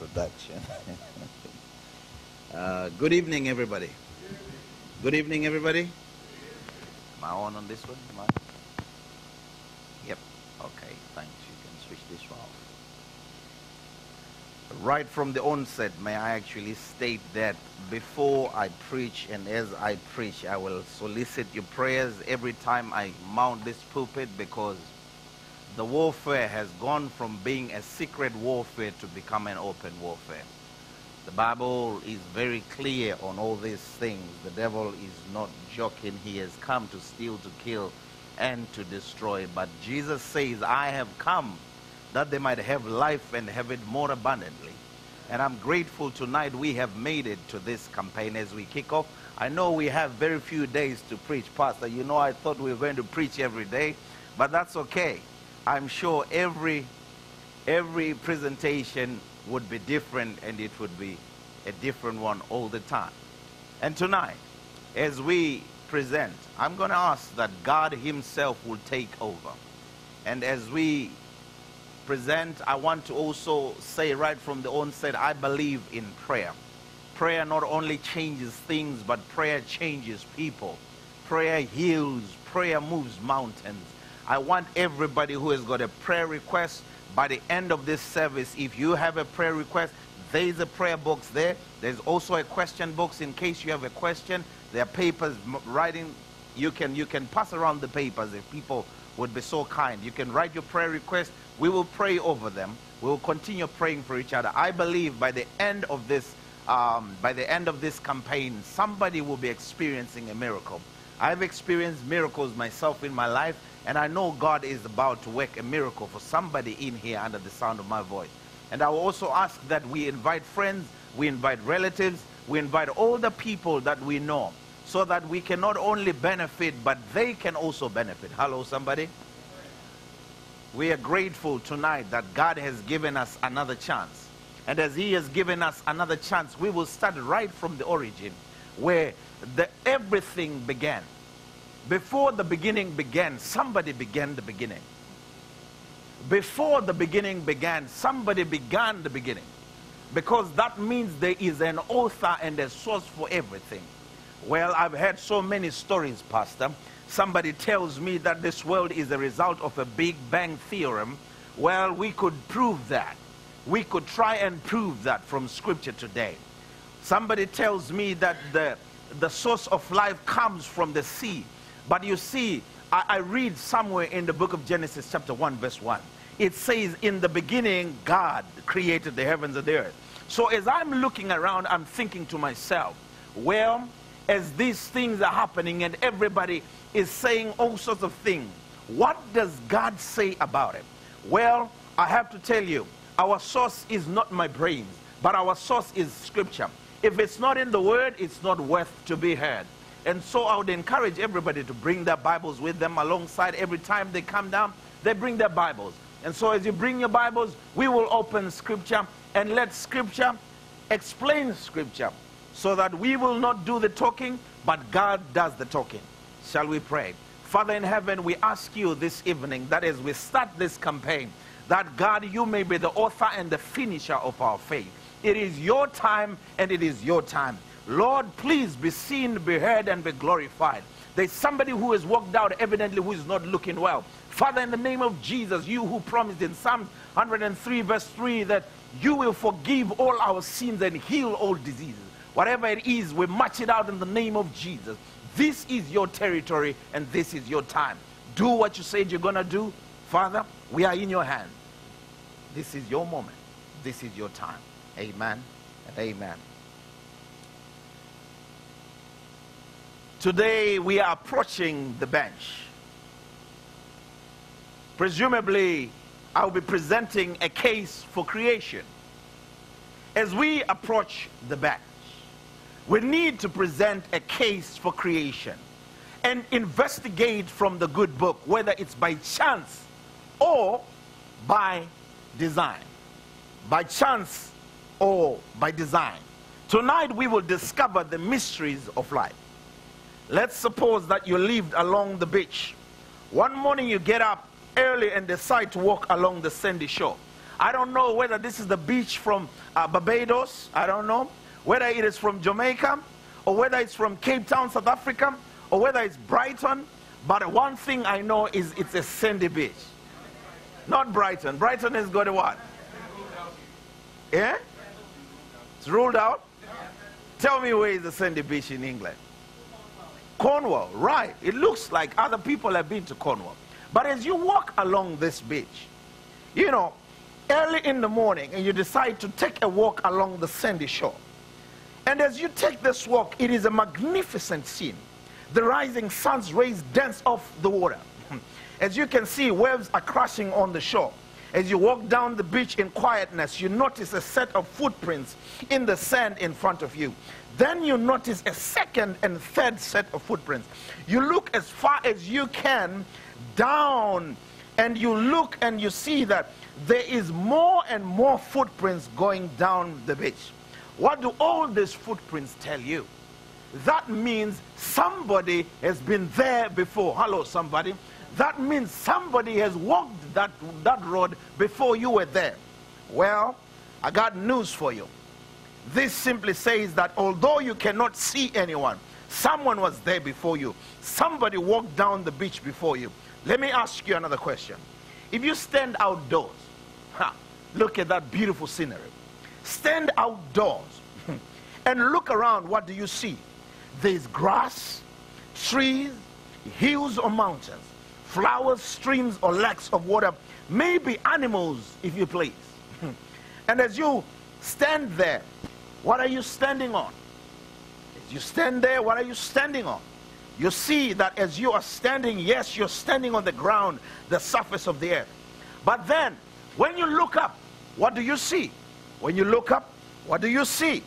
introduction. uh, good evening, everybody. Good evening, everybody. Am I on on this one? Am I? Yep. Okay. Thanks. You can switch this off. Right from the onset, may I actually state that before I preach and as I preach, I will solicit your prayers every time I mount this pulpit because the warfare has gone from being a secret warfare to become an open warfare. The Bible is very clear on all these things. The devil is not joking. He has come to steal, to kill, and to destroy. But Jesus says, I have come that they might have life and have it more abundantly. And I'm grateful tonight we have made it to this campaign as we kick off. I know we have very few days to preach, Pastor. You know, I thought we were going to preach every day, but that's okay. I'm sure every every presentation would be different and it would be a different one all the time. And tonight, as we present, I'm going to ask that God Himself will take over. And as we present, I want to also say right from the onset, I believe in prayer. Prayer not only changes things, but prayer changes people. Prayer heals, prayer moves mountains. I want everybody who has got a prayer request by the end of this service, if you have a prayer request, there is a prayer box there. There's also a question box in case you have a question. There are papers writing. You can, you can pass around the papers if people would be so kind. You can write your prayer request. We will pray over them. We will continue praying for each other. I believe by the end of this, um, by the end of this campaign, somebody will be experiencing a miracle. I've experienced miracles myself in my life. And I know God is about to work a miracle for somebody in here under the sound of my voice. And I will also ask that we invite friends, we invite relatives, we invite all the people that we know so that we can not only benefit, but they can also benefit. Hello, somebody? We are grateful tonight that God has given us another chance. And as He has given us another chance, we will start right from the origin where the, everything began. Before the beginning began, somebody began the beginning. Before the beginning began, somebody began the beginning. Because that means there is an author and a source for everything. Well, I've heard so many stories, Pastor. Somebody tells me that this world is a result of a Big Bang theorem. Well, we could prove that. We could try and prove that from Scripture today. Somebody tells me that the, the source of life comes from the sea. But you see, I, I read somewhere in the book of Genesis, chapter 1, verse 1. It says, In the beginning, God created the heavens and the earth. So as I'm looking around, I'm thinking to myself, well, as these things are happening and everybody is saying all sorts of things, what does God say about it? Well, I have to tell you, our source is not my brain, but our source is scripture. If it's not in the word, it's not worth to be heard. And so I would encourage everybody to bring their Bibles with them alongside. Every time they come down, they bring their Bibles. And so as you bring your Bibles, we will open Scripture and let Scripture explain Scripture so that we will not do the talking, but God does the talking. Shall we pray? Father in heaven, we ask you this evening that as we start this campaign, that God, you may be the author and the finisher of our faith. It is your time and it is your time. Lord, please be seen, be heard, and be glorified. There's somebody who has walked out evidently who is not looking well. Father, in the name of Jesus, you who promised in Psalm 103, verse 3, that you will forgive all our sins and heal all diseases. Whatever it is, we march it out in the name of Jesus. This is your territory and this is your time. Do what you said you're going to do. Father, we are in your hand. This is your moment. This is your time. Amen and amen. Today we are approaching the bench. Presumably, I'll be presenting a case for creation. As we approach the bench, we need to present a case for creation and investigate from the good book whether it's by chance or by design. By chance or by design. Tonight we will discover the mysteries of life. Let's suppose that you lived along the beach. One morning you get up early and decide to walk along the sandy shore. I don't know whether this is the beach from uh, Barbados, I don't know, whether it is from Jamaica, or whether it's from Cape Town, South Africa, or whether it's Brighton, but one thing I know is it's a sandy beach. Not Brighton. Brighton has got a what? Yeah? It's ruled out? Tell me where is the sandy beach in England? Cornwall, right. It looks like other people have been to Cornwall. But as you walk along this beach, you know, early in the morning and you decide to take a walk along the sandy shore. And as you take this walk, it is a magnificent scene. The rising sun's rays dance off the water. As you can see, waves are crashing on the shore. As you walk down the beach in quietness, you notice a set of footprints in the sand in front of you. Then you notice a second and third set of footprints. You look as far as you can down and you look and you see that there is more and more footprints going down the beach. What do all these footprints tell you? That means somebody has been there before. Hello, somebody. That means somebody has walked that, that road before you were there. Well, I got news for you. This simply says that although you cannot see anyone, someone was there before you. Somebody walked down the beach before you. Let me ask you another question. If you stand outdoors, look at that beautiful scenery. Stand outdoors and look around, what do you see? There's grass, trees, hills or mountains, flowers, streams or lakes of water, maybe animals, if you please. and as you stand there, what are you standing on? As you stand there, what are you standing on? You see that as you are standing, yes, you're standing on the ground, the surface of the earth. But then, when you look up, what do you see? When you look up, what do you see?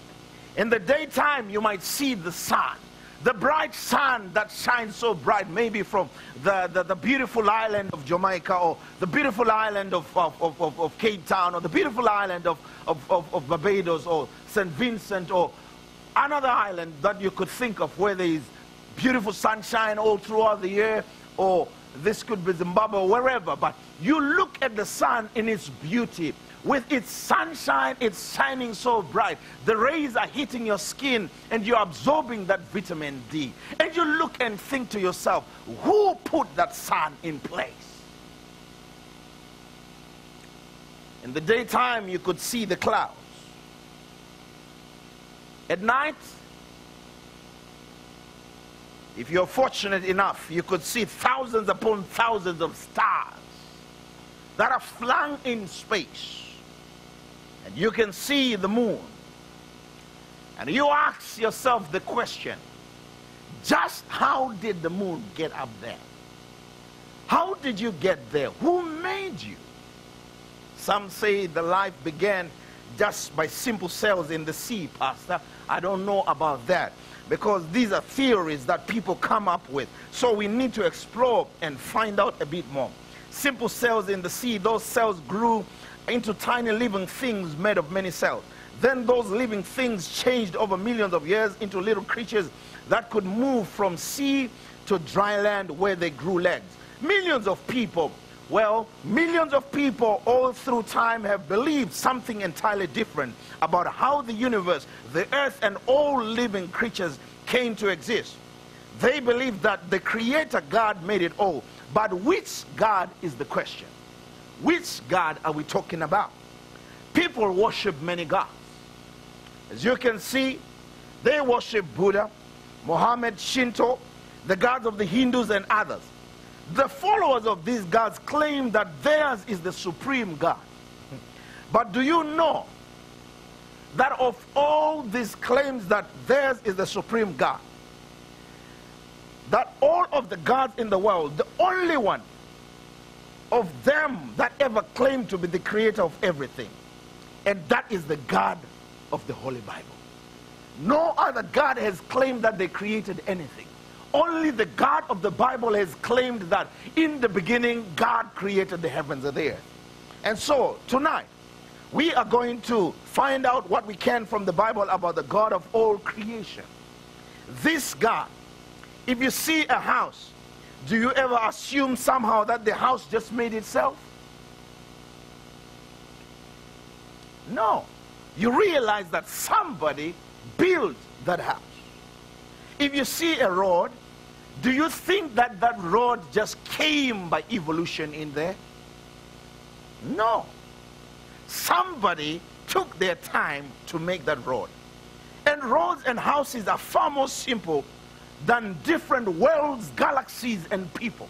In the daytime, you might see the sun. The bright sun that shines so bright, maybe from the, the, the beautiful island of Jamaica or the beautiful island of, of, of, of, Cape Town or the beautiful island of, of, of, of Barbados or St. Vincent or another island that you could think of where there is beautiful sunshine all throughout the year or this could be Zimbabwe or wherever. But you look at the sun in its beauty with its sunshine, it's shining so bright. The rays are hitting your skin and you're absorbing that vitamin D. And you look and think to yourself, who put that sun in place? In the daytime, you could see the clouds. At night, if you're fortunate enough, you could see thousands upon thousands of stars that are flung in space you can see the moon. And you ask yourself the question just how did the moon get up there? How did you get there? Who made you? Some say the life began just by simple cells in the sea, Pastor. I don't know about that because these are theories that people come up with. So we need to explore and find out a bit more. Simple cells in the sea, those cells grew into tiny living things made of many cells. Then those living things changed over millions of years into little creatures that could move from sea to dry land where they grew legs. Millions of people, well, millions of people all through time have believed something entirely different about how the universe, the earth, and all living creatures came to exist. They believe that the creator God made it all. But which God is the question? Which God are we talking about? People worship many gods. As you can see, they worship Buddha, Muhammad, Shinto, the gods of the Hindus and others. The followers of these gods claim that theirs is the supreme God. But do you know that of all these claims that theirs is the supreme God, that all of the gods in the world, the only one of them that ever claimed to be the creator of everything. And that is the God of the Holy Bible. No other God has claimed that they created anything. Only the God of the Bible has claimed that in the beginning God created the heavens and the earth. And so tonight we are going to find out what we can from the Bible about the God of all creation. This God, if you see a house, do you ever assume somehow that the house just made itself? No. You realize that somebody built that house. If you see a road, do you think that that road just came by evolution in there? No. Somebody took their time to make that road. And roads and houses are far more simple than different worlds, galaxies, and people.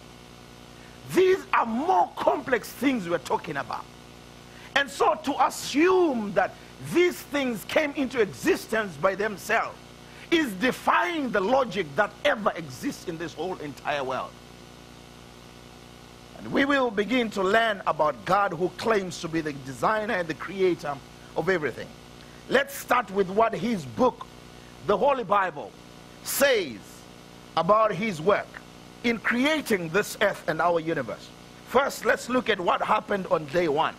These are more complex things we're talking about. And so to assume that these things came into existence by themselves is defying the logic that ever exists in this whole entire world. And we will begin to learn about God who claims to be the designer and the creator of everything. Let's start with what his book, the Holy Bible, says about his work in creating this earth and our universe. First, let's look at what happened on day one.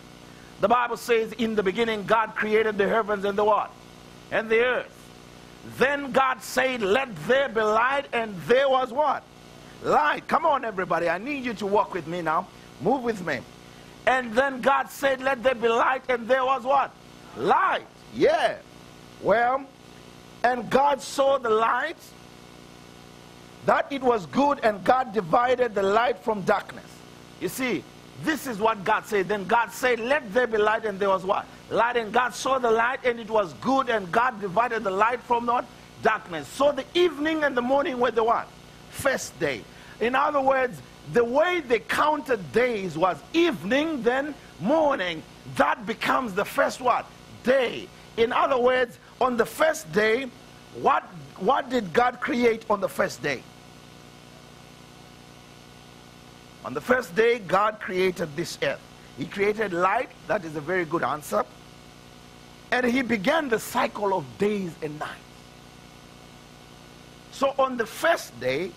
The Bible says, in the beginning, God created the heavens and the what? And the earth. Then God said, let there be light, and there was what? Light. Come on, everybody. I need you to walk with me now. Move with me. And then God said, let there be light, and there was what? Light. Yeah. Well, and God saw the light, that it was good, and God divided the light from darkness. You see, this is what God said. Then God said, Let there be light, and there was what? Light, and God saw the light, and it was good, and God divided the light from what? Darkness. So the evening and the morning were the what? First day. In other words, the way they counted days was evening, then morning. That becomes the first what? Day. In other words, on the first day, what, what did God create on the first day? On the first day, God created this earth. He created light. That is a very good answer. And he began the cycle of days and nights. So on the first day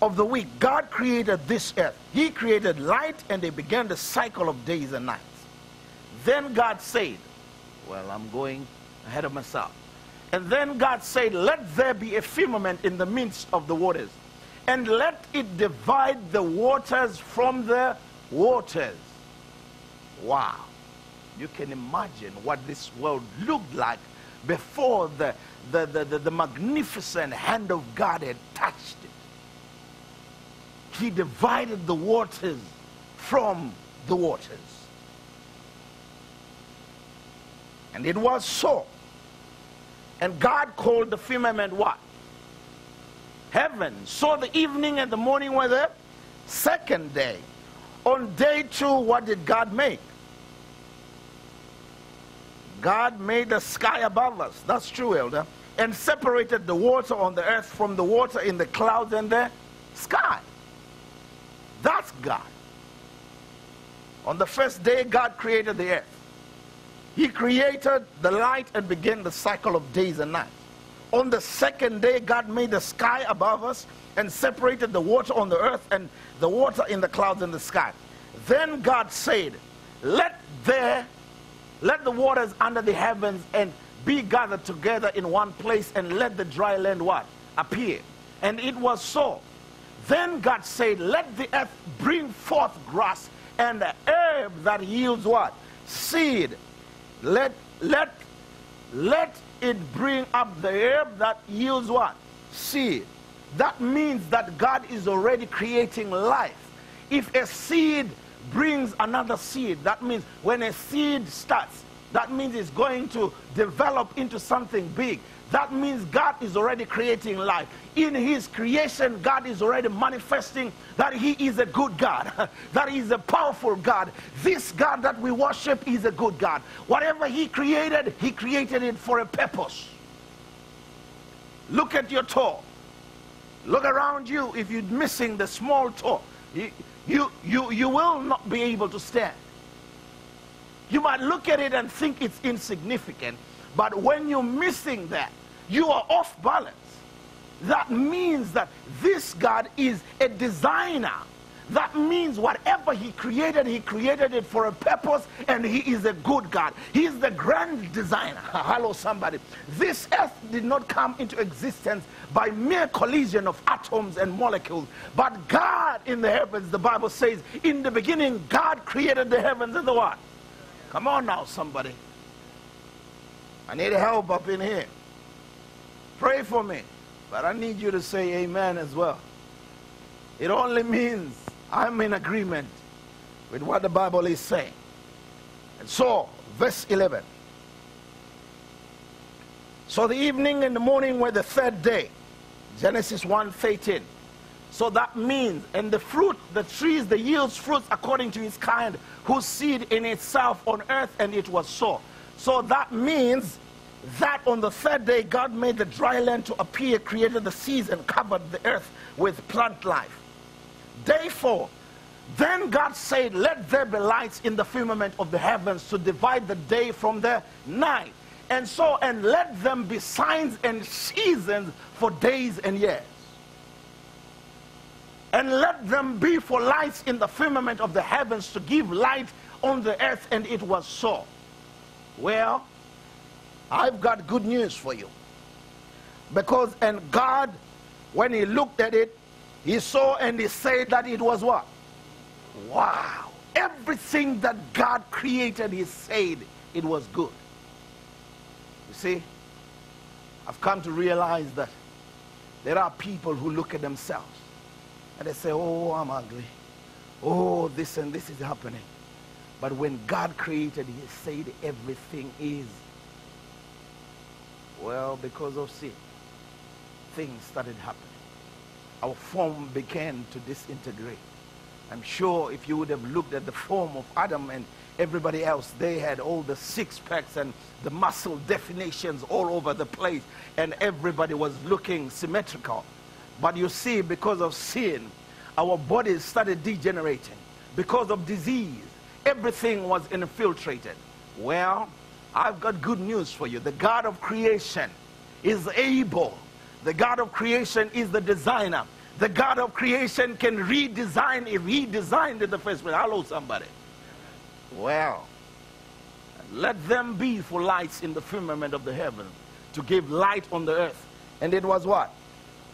of the week, God created this earth. He created light and they began the cycle of days and nights. Then God said, Well, I'm going ahead of myself. And then God said, Let there be a firmament in the midst of the waters and let it divide the waters from the waters. Wow. You can imagine what this world looked like before the, the, the, the, the magnificent hand of God had touched it. He divided the waters from the waters. And it was so. And God called the firmament what? Heaven. So the evening and the morning were the second day. On day two, what did God make? God made the sky above us. That's true, Elder. And separated the water on the earth from the water in the clouds and the sky. That's God. On the first day, God created the earth. He created the light and began the cycle of days and nights. On the second day, God made the sky above us and separated the water on the earth and the water in the clouds in the sky. Then God said, Let there, let the waters under the heavens and be gathered together in one place and let the dry land what? Appear. And it was so. Then God said, Let the earth bring forth grass and the herb that yields what? Seed. Let let let it bring up the herb that yields what? Seed. That means that God is already creating life. If a seed brings another seed, that means when a seed starts, that means it's going to develop into something big. That means God is already creating life. In His creation, God is already manifesting that He is a good God, that He is a powerful God. This God that we worship is a good God. Whatever He created, He created it for a purpose. Look at your toe. Look around you. If you're missing the small toe, you, you, you, you will not be able to stand. You might look at it and think it's insignificant, but when you're missing that, you are off balance. That means that this God is a designer. That means whatever He created, He created it for a purpose, and He is a good God. He is the grand designer. Hello, somebody. This earth did not come into existence by mere collision of atoms and molecules, but God in the heavens, the Bible says, in the beginning, God created the heavens and the what? Come on now, somebody. I need help up in here. Pray for me. But I need you to say amen as well. It only means I'm in agreement with what the Bible is saying. And so, verse 11. So the evening and the morning were the third day. Genesis 1 13. So that means, and the fruit, the trees, the yields fruits according to its kind, whose seed in itself on earth, and it was so. So that means that on the third day, God made the dry land to appear, created the seas, and covered the earth with plant life. Day four, then God said, Let there be lights in the firmament of the heavens to divide the day from the night. And so, and let them be signs and seasons for days and years. And let them be for lights in the firmament of the heavens to give light on the earth. And it was so. Well, I've got good news for you. Because, and God, when He looked at it, He saw and He said that it was what? Wow. Everything that God created, He said it was good. You see, I've come to realize that there are people who look at themselves and they say, Oh, I'm ugly. Oh, this and this is happening. But when God created, He said everything is. Well, because of sin, things started happening. Our form began to disintegrate. I'm sure if you would have looked at the form of Adam and everybody else, they had all the six packs and the muscle definitions all over the place, and everybody was looking symmetrical. But you see, because of sin, our bodies started degenerating. Because of disease, everything was infiltrated. Well, I've got good news for you. The God of creation is able. The God of creation is the designer. The God of creation can redesign if He designed it the first place. Hello, somebody. Well, let them be for lights in the firmament of the heaven to give light on the earth. And it was what?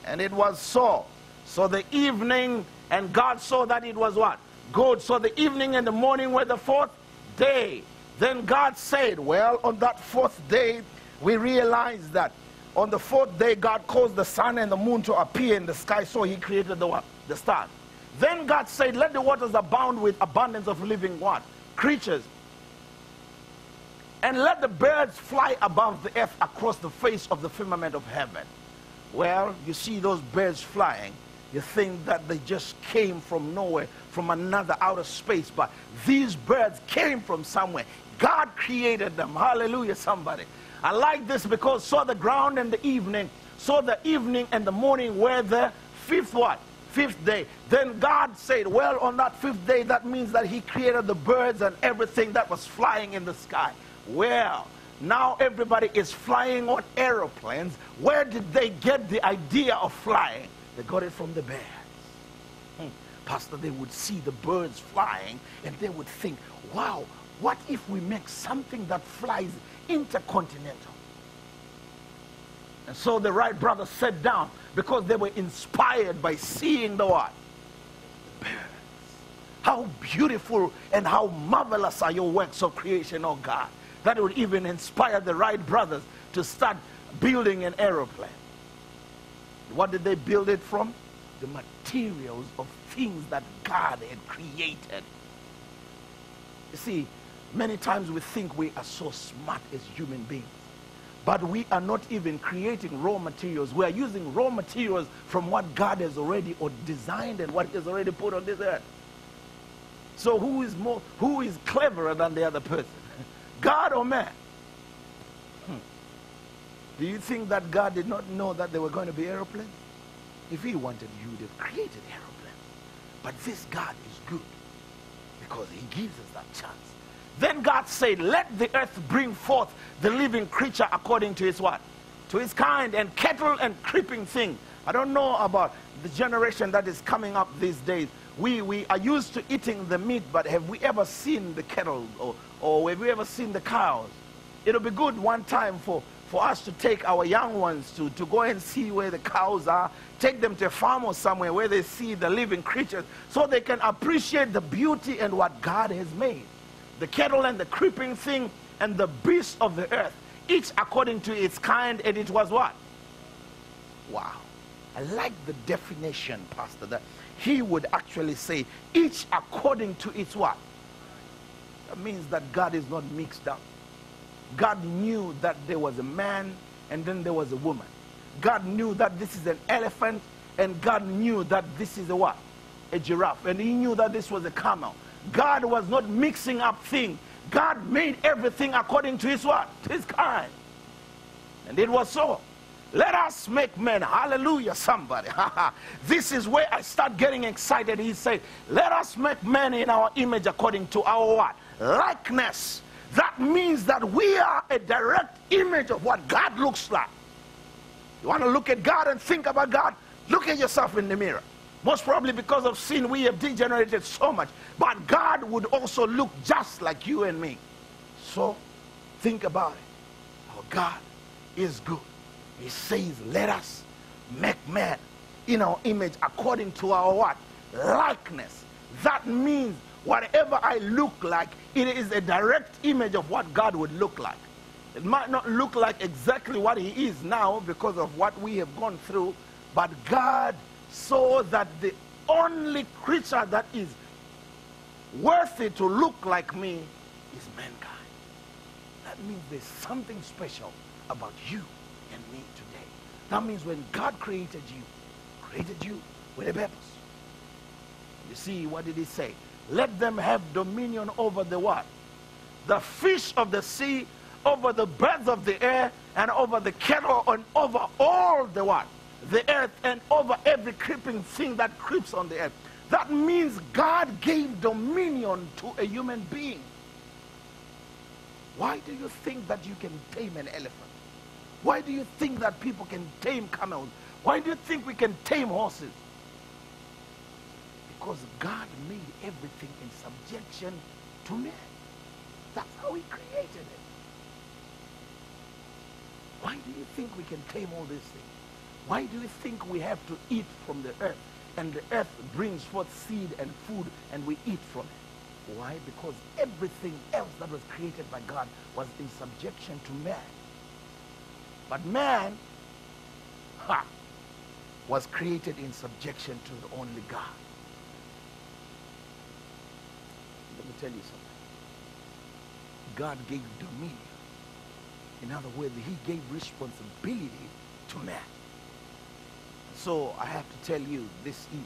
And it was so. So the evening, and God saw that it was what? Good. So the evening and the morning were the fourth day. Then God said, Well, on that fourth day, we realized that on the fourth day, God caused the sun and the moon to appear in the sky, so He created the? The stars. Then God said, Let the waters abound with abundance of living what? Creatures. And let the birds fly above the earth across the face of the firmament of heaven. Well, you see those birds flying. You think that they just came from nowhere, from another outer space, but these birds came from somewhere. God created them. Hallelujah, somebody. I like this because saw the ground and the evening, saw the evening and the morning were the fifth what? Fifth day. Then God said, Well, on that fifth day, that means that He created the birds and everything that was flying in the sky. Well, now everybody is flying on aeroplanes. Where did they get the idea of flying? They got it from the birds. Hmm. Pastor, they would see the birds flying and they would think, wow, what if we make something that flies intercontinental? And so the Wright brothers sat down because they were inspired by seeing the what? Birds. How beautiful and how marvelous are your works of creation, oh God. That would even inspire the Wright brothers to start building an aeroplane. What did they build it from? The materials of things that God had created. You see, Many times we think we are so smart as human beings. But we are not even creating raw materials. We are using raw materials from what God has already or designed and what He has already put on this earth. So who is more who is cleverer than the other person? God or man? Hmm. Do you think that God did not know that there were going to be aeroplanes? If he wanted, he would have created aeroplanes. But this God is good because he gives us that chance. Then God said, Let the earth bring forth the living creature according to his what? To his kind, and cattle and creeping thing. I don't know about the generation that is coming up these days. We, we are used to eating the meat, but have we ever seen the cattle or, or have we ever seen the cows? It'll be good one time for, for us to take our young ones to, to go and see where the cows are, take them to a farm or somewhere where they see the living creatures so they can appreciate the beauty and what God has made the cattle and the creeping thing and the beasts of the earth, each according to its kind, and it was what? Wow. I like the definition, Pastor, that he would actually say, each according to its what? That means that God is not mixed up. God knew that there was a man and then there was a woman. God knew that this is an elephant and God knew that this is a what? A giraffe. And he knew that this was a camel. God was not mixing up things. God made everything according to his what? His kind. And it was so. Let us make men. Hallelujah, somebody. this is where I start getting excited. He said, Let us make men in our image according to our what? Likeness. That means that we are a direct image of what God looks like. You want to look at God and think about God? Look at yourself in the mirror. Most probably because of sin, we have degenerated so much. But God would also look just like you and me. So think about it. Our God is good. He says, let us make man in our image according to our what? Likeness. That means whatever I look like, it is a direct image of what God would look like. It might not look like exactly what he is now because of what we have gone through, but God saw that the only creature that is worthy to look like me is mankind. That means there's something special about you and me today. That means when God created you, created you with a purpose. You see, what did he say? Let them have dominion over the what? The fish of the sea, over the birds of the air, and over the cattle, and over all the what? The earth, and over every creeping thing that creeps on the earth. That means God gave dominion to a human being. Why do you think that you can tame an elephant? Why do you think that people can tame camels? Why do you think we can tame horses? Because God made everything in subjection to man. That's how he created it. Why do you think we can tame all these things? Why do you think we have to eat from the earth? And the earth brings forth seed and food and we eat from it. Why? Because everything else that was created by God was in subjection to man. But man ha, was created in subjection to the only God. Let me tell you something. God gave dominion. In other words, he gave responsibility to man. So I have to tell you this evening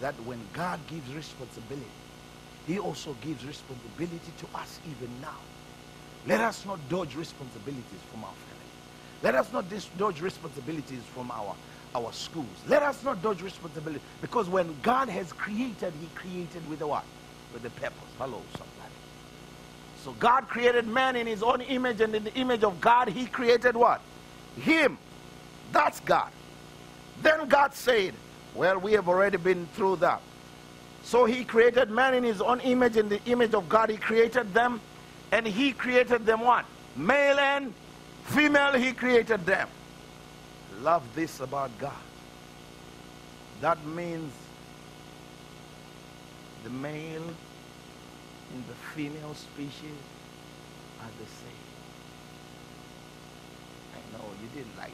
that when God gives responsibility, he also gives responsibility to us even now. Let us not dodge responsibilities from our family. Let us not dodge responsibilities from our, our schools. Let us not dodge responsibility because when God has created, he created with a what? With a purpose. Hello, somebody. So God created man in his own image and in the image of God, he created what? Him. That's God. Then God said, well, we have already been through that. So he created man in his own image, in the image of God, he created them. And he created them what? Male and female, he created them. Love this about God. That means the male and the female species are the same. I know you didn't like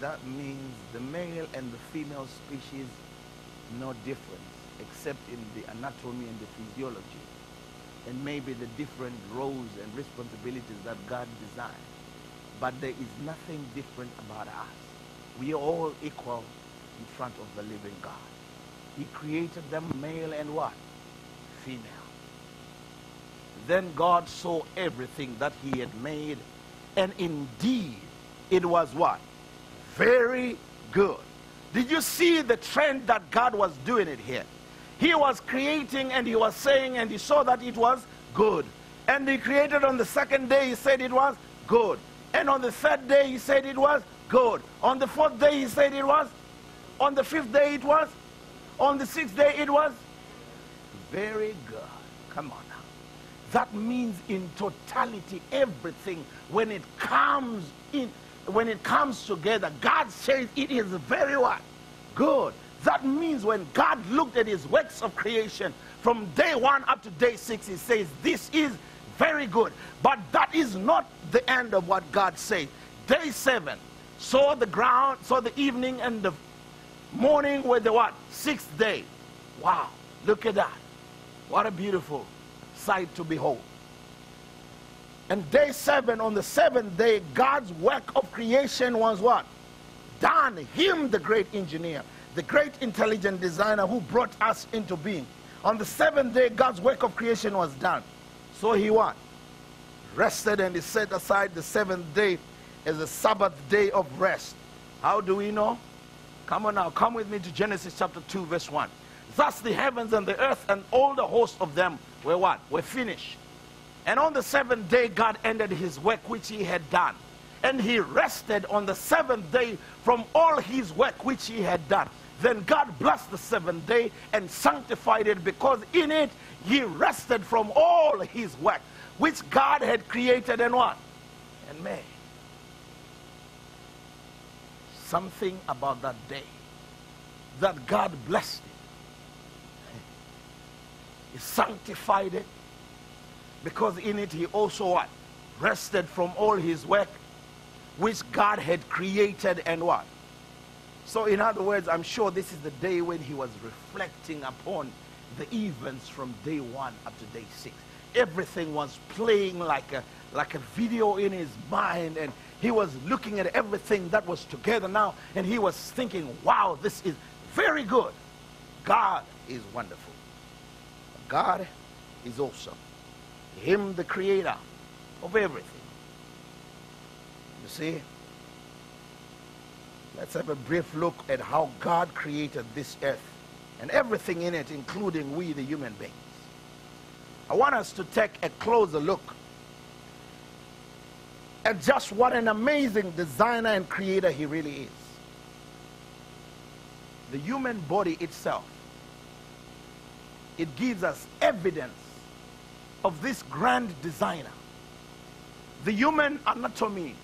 that. Means the male and the female species no difference except in the anatomy and the physiology and maybe the different roles and responsibilities that God designed. But there is nothing different about us. We are all equal in front of the living God. He created them male and what? Female. Then God saw everything that he had made, and indeed it was what? Very good. Did you see the trend that God was doing it here? He was creating and he was saying, and he saw that it was good. And he created on the second day, he said it was good. And on the third day, he said it was good. On the fourth day, he said it was. On the fifth day, it was. On the sixth day, it was. Very good. Come on now. That means in totality, everything, when it comes in, when it comes together, God says it is very what? Good. That means when God looked at his works of creation from day one up to day six, he says, This is very good. But that is not the end of what God said. Day seven, saw the ground, saw the evening and the morning were the what? Sixth day. Wow, look at that. What a beautiful sight to behold. And day seven, on the seventh day, God's work of creation was what? Done. Him, the great engineer, the great intelligent designer who brought us into being. On the seventh day, God's work of creation was done. So he what? Rested and he set aside the seventh day as a Sabbath day of rest. How do we know? Come on now, come with me to Genesis chapter 2, verse 1. Thus the heavens and the earth and all the host of them were what? Were finished. And on the seventh day, God ended his work which he had done. And he rested on the seventh day from all his work which he had done. Then God blessed the seventh day and sanctified it because in it he rested from all his work which God had created and what? And made. Something about that day that God blessed it. He sanctified it because in it he also what? Rested from all his work which God had created and what? So in other words, I'm sure this is the day when he was reflecting upon the events from day one up to day six. Everything was playing like a, like a video in his mind and he was looking at everything that was together now and he was thinking, wow, this is very good. God is wonderful. God is awesome. Him, the creator of everything. You see? Let's have a brief look at how God created this earth and everything in it, including we, the human beings. I want us to take a closer look at just what an amazing designer and creator he really is. The human body itself, it gives us evidence of this grand designer. The human anatomy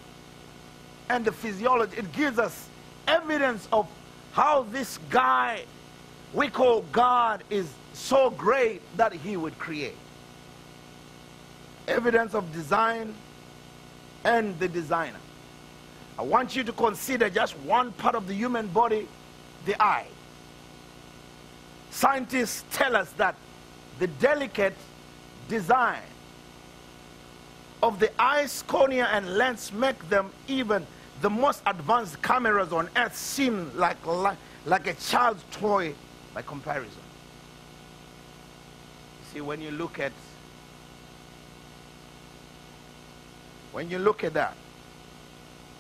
and the physiology, it gives us evidence of how this guy we call God is so great that he would create. Evidence of design and the designer. I want you to consider just one part of the human body, the eye. Scientists tell us that the delicate design of the eye's cornea and lens make them even the most advanced cameras on earth seem like, like, like a child's toy by comparison. You See, when you look at when you look at that,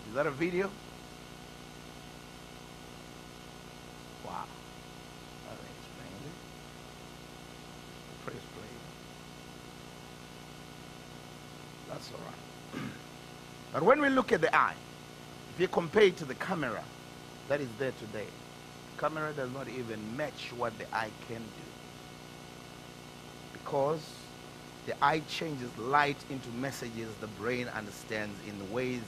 is that a video? Wow. That explains it. Press play. That's all right. but when we look at the eye, if you compare it to the camera that is there today, the camera does not even match what the eye can do. Because the eye changes light into messages the brain understands in ways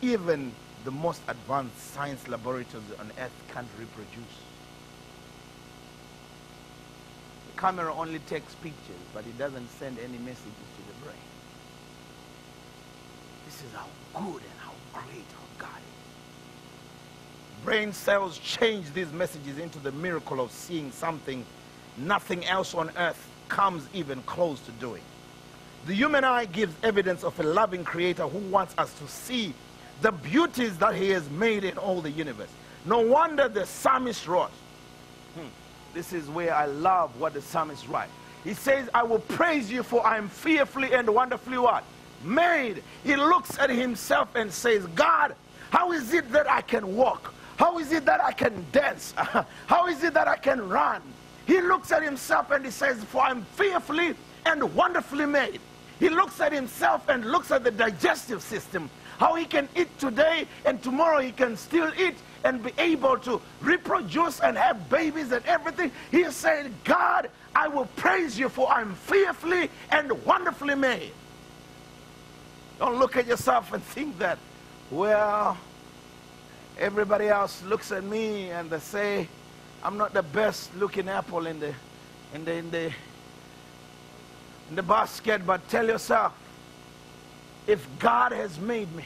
even the most advanced science laboratories on earth can't reproduce. The camera only takes pictures, but it doesn't send any messages. This is how good and how great our God is. Brain cells change these messages into the miracle of seeing something nothing else on earth comes even close to doing. The human eye gives evidence of a loving creator who wants us to see the beauties that he has made in all the universe. No wonder the psalmist wrote. Hmm, this is where I love what the psalmist writes. He says, I will praise you for I am fearfully and wonderfully what? Made. He looks at himself and says, God, how is it that I can walk? How is it that I can dance? how is it that I can run? He looks at himself and he says, For I'm fearfully and wonderfully made. He looks at himself and looks at the digestive system. How he can eat today and tomorrow he can still eat and be able to reproduce and have babies and everything. He saying, God, I will praise you for I'm fearfully and wonderfully made. Don't look at yourself and think that, well, everybody else looks at me and they say, I'm not the best looking apple in the, in the, in the, in the basket, but tell yourself, if God has made me,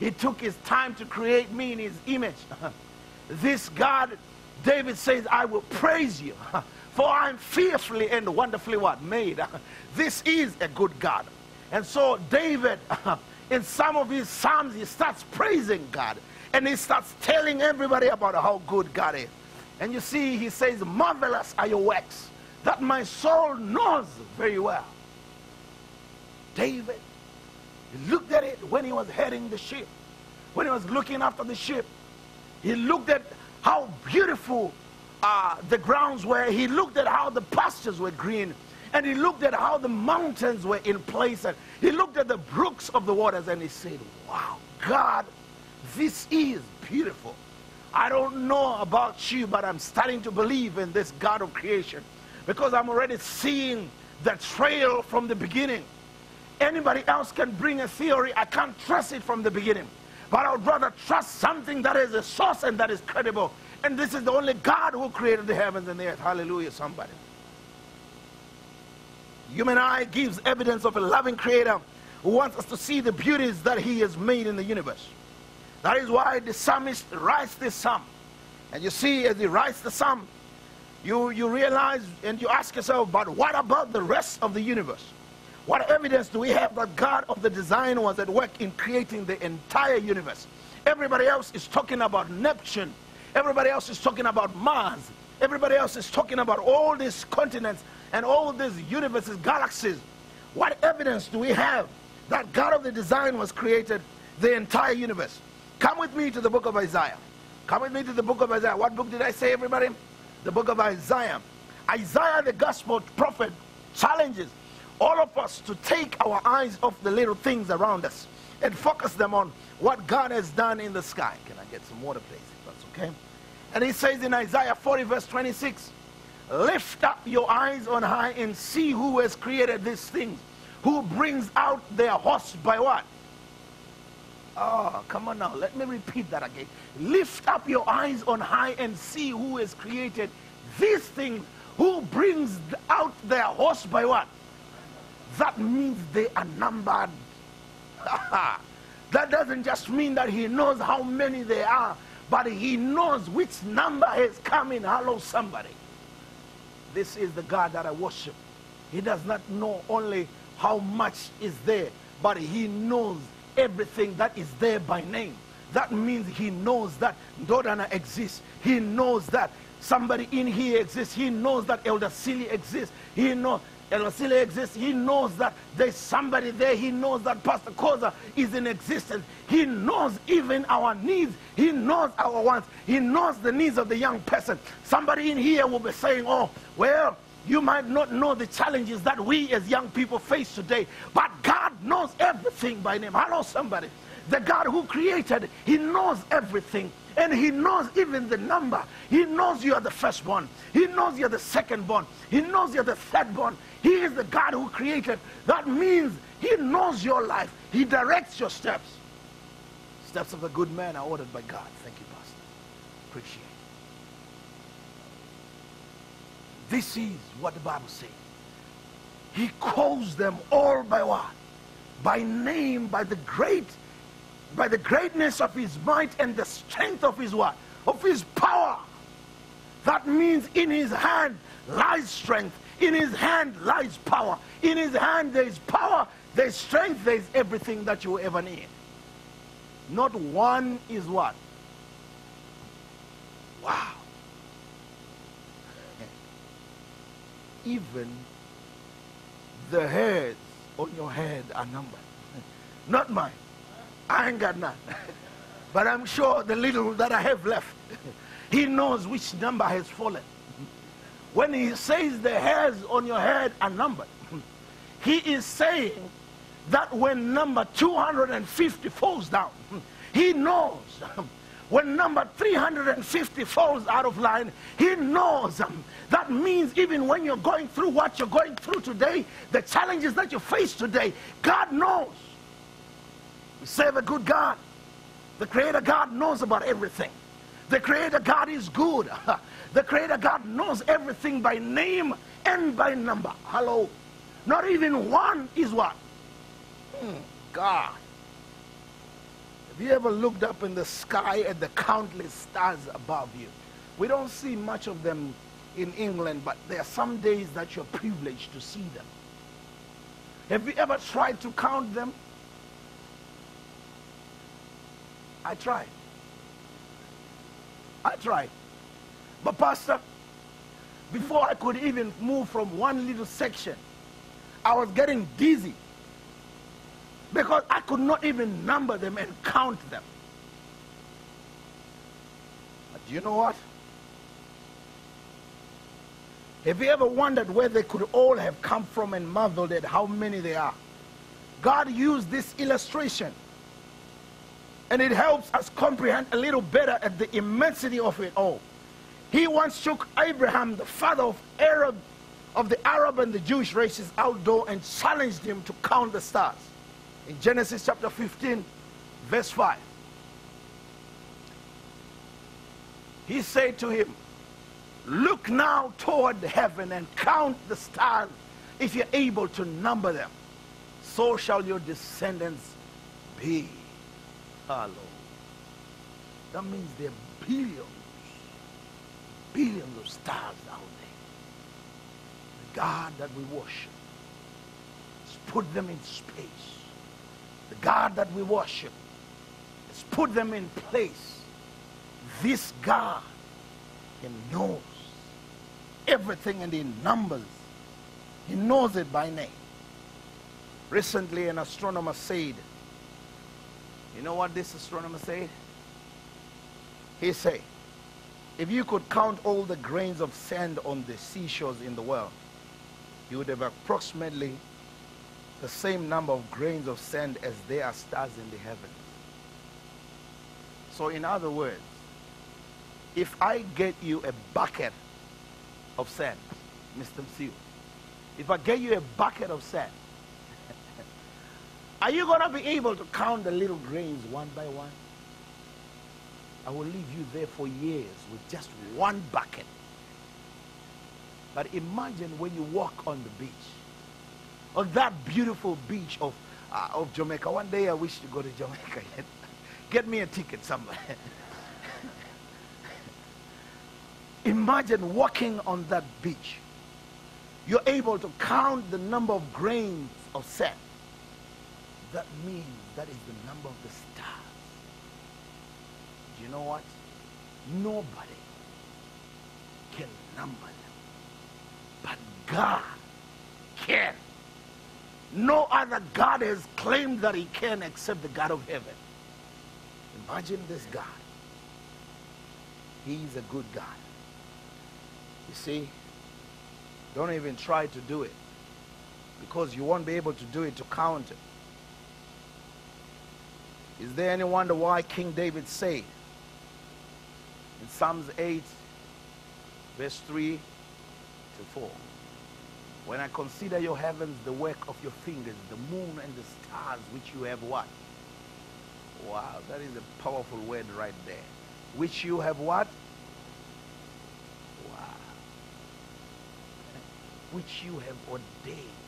He took His time to create me in His image. This God, David says, I will praise you, for I'm fearfully and wonderfully what? Made. This is a good God. And so David, in some of his psalms, he starts praising God. And he starts telling everybody about how good God is. And you see, he says, marvelous are your works that my soul knows very well. David, he looked at it when he was heading the ship, when he was looking after the ship. He looked at how beautiful uh, the grounds were. He looked at how the pastures were green. And he looked at how the mountains were in place. And he looked at the brooks of the waters and he said, Wow, God, this is beautiful. I don't know about you, but I'm starting to believe in this God of creation because I'm already seeing the trail from the beginning. Anybody else can bring a theory. I can't trust it from the beginning. But I would rather trust something that is a source and that is credible. And this is the only God who created the heavens and the earth. Hallelujah, somebody. Human eye gives evidence of a loving creator who wants us to see the beauties that he has made in the universe. That is why the psalmist writes this psalm. And you see, as he writes the psalm, you, you realize and you ask yourself, but what about the rest of the universe? What evidence do we have that God of the design was at work in creating the entire universe? Everybody else is talking about Neptune. Everybody else is talking about Mars. Everybody else is talking about all these continents and all these universes, galaxies. What evidence do we have that God of the design was created the entire universe? Come with me to the book of Isaiah. Come with me to the book of Isaiah. What book did I say, everybody? The book of Isaiah. Isaiah, the gospel prophet, challenges all of us to take our eyes off the little things around us and focus them on what God has done in the sky. Can I get some water, please? If that's okay. And he says in Isaiah 40, verse 26, Lift up your eyes on high and see who has created these things, who brings out their host by what? Oh, come on now. Let me repeat that again. Lift up your eyes on high and see who has created these things, who brings out their host by what? That means they are numbered. that doesn't just mean that he knows how many they are, but he knows which number has come in. Hello, somebody. This is the God that I worship. He does not know only how much is there, but he knows everything that is there by name. That means he knows that Dodana exists. He knows that somebody in here exists. He knows that Elder Silly exists. He knows El Wasile exists. He knows that there's somebody there. He knows that Pastor Koza is in existence. He knows even our needs. He knows our wants. He knows the needs of the young person. Somebody in here will be saying, oh, well, you might not know the challenges that we as young people face today, but God knows everything by name. Hello, somebody. The God who created, He knows everything. And he knows even the number. He knows you are the firstborn. He knows you're the secondborn. He knows you're the thirdborn. He is the God who created. That means he knows your life. He directs your steps. Steps of a good man are ordered by God. Thank you, Pastor. Appreciate it. This is what the Bible says. He calls them all by what? By name, by the great by the greatness of his might and the strength of his what? Of his power. That means in his hand lies strength. In his hand lies power. In his hand there is power, there is strength, there is everything that you ever need. Not one is what? Wow. Even the hairs on your head are numbered. Not mine. Got none. But I'm sure the little that I have left, he knows which number has fallen. When he says the hairs on your head are numbered, he is saying that when number 250 falls down, he knows. When number 350 falls out of line, he knows. That means even when you're going through what you're going through today, the challenges that you face today, God knows. Serve a good God. The Creator God knows about everything. The Creator God is good. the Creator God knows everything by name and by number. Hello. Not even one is what? Hmm, God. Have you ever looked up in the sky at the countless stars above you? We don't see much of them in England, but there are some days that you're privileged to see them. Have you ever tried to count them? I tried. I tried. But, Pastor, before I could even move from one little section, I was getting dizzy because I could not even number them and count them. But do you know what? Have you ever wondered where they could all have come from and marveled at how many they are? God used this illustration and it helps us comprehend a little better at the immensity of it all. He once took Abraham, the father of Arab, of the Arab and the Jewish races, outdoor and challenged him to count the stars. In Genesis chapter 15, verse 5. He said to him, Look now toward heaven and count the stars if you're able to number them. So shall your descendants be. Hello. That means there are billions, billions of stars out there. The God that we worship has put them in space. The God that we worship has put them in place. This God he knows everything and he numbers. He knows it by name. Recently, an astronomer said, you know what this astronomer said? He said, if you could count all the grains of sand on the seashores in the world, you would have approximately the same number of grains of sand as there are stars in the heavens. So, in other words, if I get you a bucket of sand, Mr. Msiu, if I get you a bucket of sand, are you going to be able to count the little grains one by one? I will leave you there for years with just one bucket. But imagine when you walk on the beach, on that beautiful beach of, uh, of Jamaica. One day I wish to go to Jamaica. Get me a ticket somewhere. Imagine walking on that beach. You're able to count the number of grains of sand. That means that is the number of the stars. Do you know what? Nobody can number them. But God can. No other God has claimed that he can except the God of heaven. Imagine this God. He is a good God. You see, don't even try to do it because you won't be able to do it to count it. Is there any wonder why King David said in Psalms 8, verse 3 to 4? When I consider your heavens, the work of your fingers, the moon and the stars which you have what? Wow, that is a powerful word right there. Which you have what? Wow. Which you have ordained.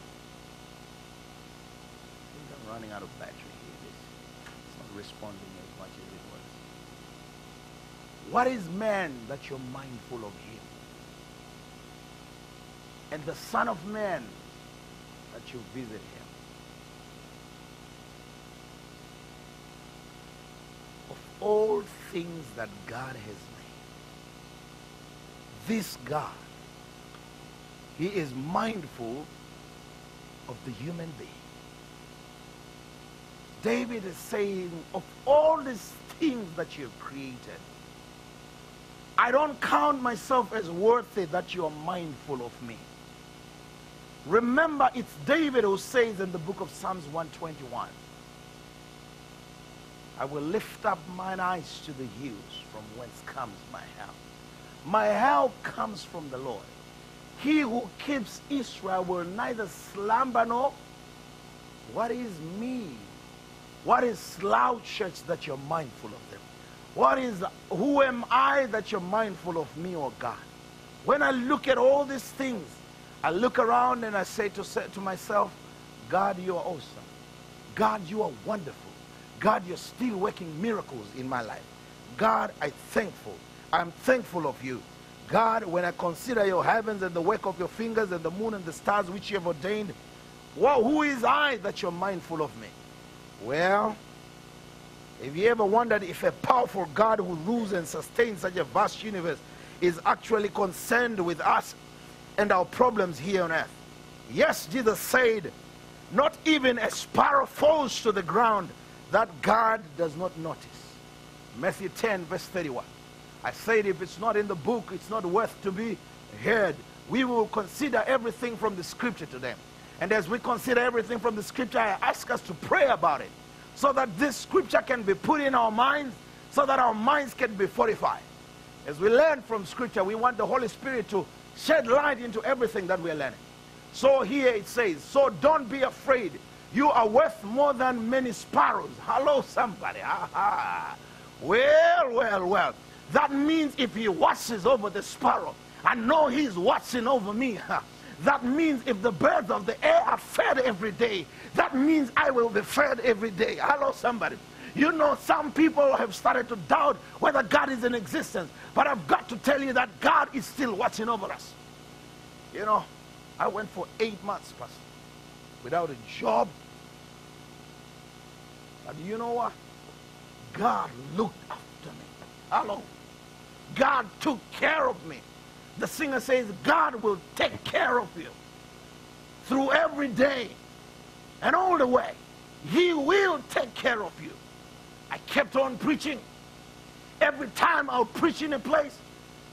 I think I'm running out of battery responding as much as it was. What is man that you're mindful of him? And the Son of Man that you visit him. Of all things that God has made, this God, he is mindful of the human being. David is saying, of all these things that you have created, I don't count myself as worthy that you are mindful of me. Remember, it's David who says in the book of Psalms 121, I will lift up mine eyes to the hills from whence comes my help. My help comes from the Lord. He who keeps Israel will neither slumber nor. What is me? What is slouchers that you're mindful of them? What is, who am I that you're mindful of me, or God? When I look at all these things, I look around and I say to, say to myself, God, you are awesome. God, you are wonderful. God, you're still working miracles in my life. God, I'm thankful. I'm thankful of you. God, when I consider your heavens and the work of your fingers and the moon and the stars which you have ordained, well, who is I that you're mindful of me? Well, if you ever wondered if a powerful God who rules and sustains such a vast universe is actually concerned with us and our problems here on earth. Yes, Jesus said, not even a sparrow falls to the ground that God does not notice. Matthew 10, verse 31. I said, if it's not in the book, it's not worth to be heard. We will consider everything from the scripture today. And as we consider everything from the scripture, I ask us to pray about it so that this scripture can be put in our minds, so that our minds can be fortified. As we learn from scripture, we want the Holy Spirit to shed light into everything that we're learning. So here it says, So don't be afraid. You are worth more than many sparrows. Hello, somebody. Well, well, well. That means if he watches over the sparrow, I know he's watching over me. That means if the birds of the air are fed every day, that means I will be fed every day. Hello, somebody. You know, some people have started to doubt whether God is in existence, but I've got to tell you that God is still watching over us. You know, I went for eight months, Pastor, without a job. But you know what? God looked after me. Hello. God took care of me. The singer says, God will take care of you through every day and all the way. He will take care of you. I kept on preaching. Every time I would preach in a place,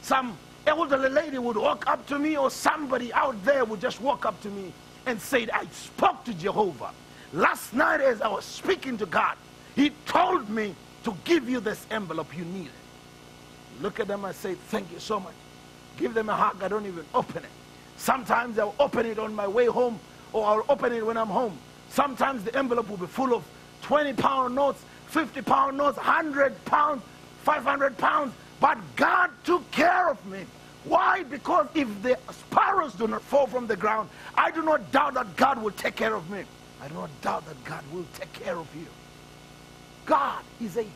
some elderly lady would walk up to me or somebody out there would just walk up to me and say, I spoke to Jehovah. Last night as I was speaking to God, he told me to give you this envelope you need. Look at them and say, thank you so much give them a hug. I don't even open it. Sometimes I'll open it on my way home or I'll open it when I'm home. Sometimes the envelope will be full of 20 pound notes, 50 pound notes, 100 pounds, 500 pounds. But God took care of me. Why? Because if the sparrows do not fall from the ground, I do not doubt that God will take care of me. I do not doubt that God will take care of you. God is able.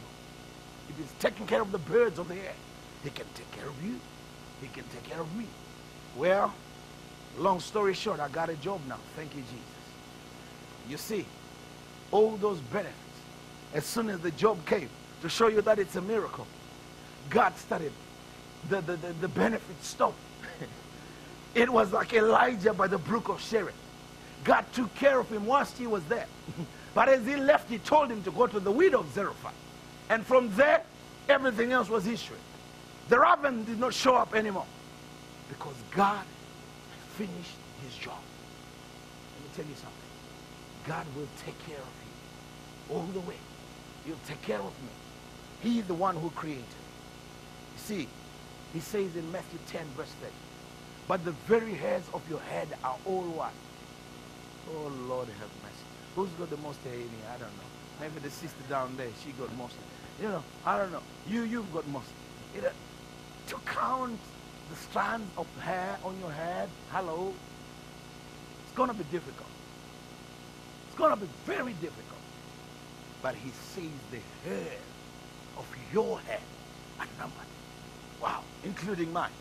If He's taking care of the birds of the air, He can take care of you. He can take care of me. Well, long story short, I got a job now. Thank you, Jesus. You see, all those benefits, as soon as the job came, to show you that it's a miracle, God started, the, the, the, the benefits stopped. it was like Elijah by the brook of Cherith. God took care of him whilst he was there. but as he left, he told him to go to the widow of Zarephath. And from there, everything else was history. The raven did not show up anymore because God finished his job. Let me tell you something. God will take care of you all the way. He'll take care of me. He is the one who created. You see, he says in Matthew 10, verse 30, but the very hairs of your head are all what? Oh, Lord have mercy. Who's got the most hair in here? I don't know. Maybe the sister down there, she got most. You know, I don't know. You, you've got most. Know, to count the strands of hair on your head, hello, it's going to be difficult. It's going to be very difficult. But he sees the hair of your head are numbered. Wow, including mine.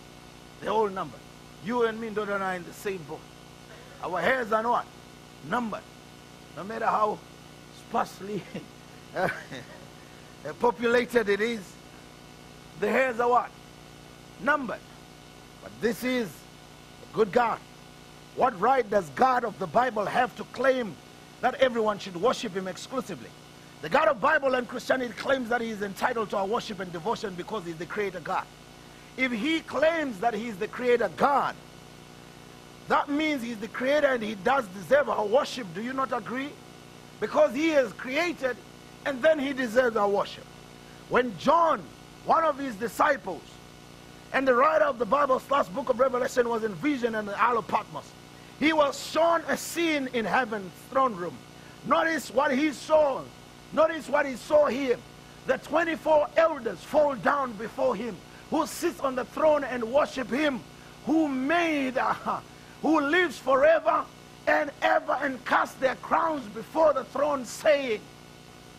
They're all numbered. You and me, daughter, and I in the same boat. Our hairs are what? Numbered. No matter how sparsely uh, populated it is, the hairs are what? Numbered. But this is a good God. What right does God of the Bible have to claim that everyone should worship him exclusively? The God of Bible and Christianity claims that he is entitled to our worship and devotion because he is the creator God. If he claims that he is the creator God, that means he's the creator and he does deserve our worship. Do you not agree? Because he has created and then he deserves our worship. When John, one of his disciples, and the writer of the Bible's last book of Revelation was in vision in the Isle of Patmos. He was shown a scene in heaven's throne room. Notice what he saw. Notice what he saw here. The 24 elders fall down before him, who sits on the throne and worship him, who made, uh, who lives forever and ever and cast their crowns before the throne, saying,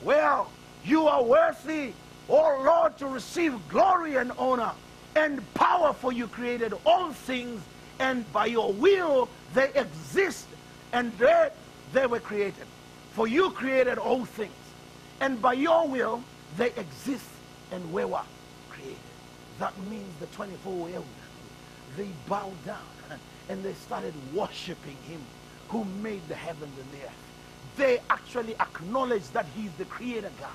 Well, you are worthy, O Lord, to receive glory and honor and powerful you created all things, and by your will they exist, and they, they were created. For you created all things, and by your will they exist and we were? Created. That means the 24 elders, they bowed down and they started worshiping him who made the heavens and the earth. They actually acknowledge that he's the creator God.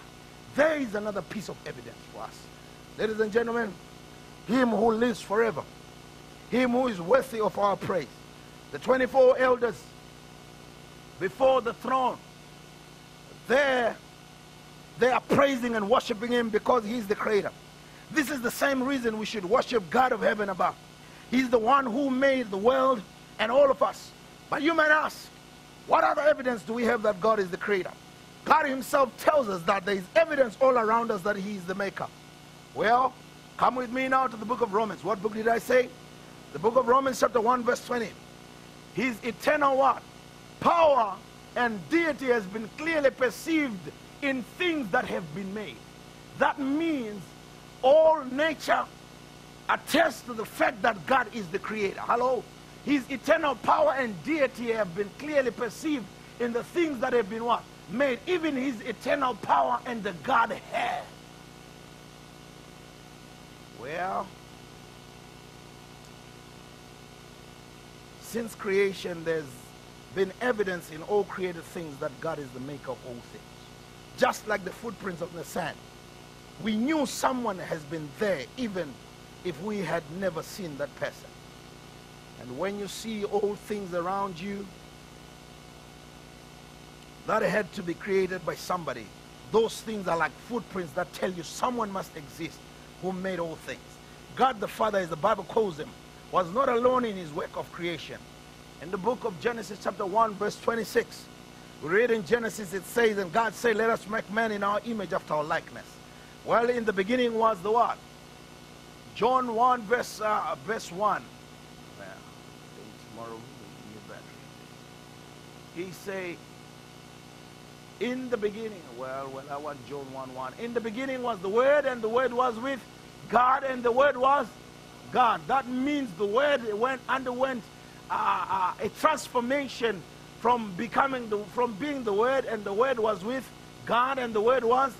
There is another piece of evidence for us. Ladies and gentlemen, him who lives forever, him who is worthy of our praise, the 24 elders before the throne, there they are praising and worshiping him because he's the creator. This is the same reason we should worship God of heaven above. He's the one who made the world and all of us. But you might ask, what other evidence do we have that God is the creator? God himself tells us that there is evidence all around us that he is the maker. Well, come with me now to the book of Romans. What book did I say? The book of Romans chapter 1 verse 20. His eternal what? Power and deity has been clearly perceived in things that have been made. That means all nature attests to the fact that God is the creator. Hello? His eternal power and deity have been clearly perceived in the things that have been what? Made. Even his eternal power and the Godhead. Well, since creation, there's been evidence in all created things that God is the maker of all things. Just like the footprints of the sand. We knew someone has been there even if we had never seen that person. And when you see all things around you, that had to be created by somebody. Those things are like footprints that tell you someone must exist who made all things. God the Father, as the Bible calls him, was not alone in his work of creation. In the book of Genesis, chapter 1, verse 26, we read in Genesis, it says, And God said, Let us make man in our image after our likeness. Well, in the beginning was the what? John 1, verse, uh, verse 1. Well, tomorrow, he say, in the beginning, well, well, I want John 1 1. In the beginning was the Word, and the Word was with God, and the Word was God. That means the Word went underwent uh, uh, a transformation from becoming the, from being the Word, and the Word was with God, and the Word was.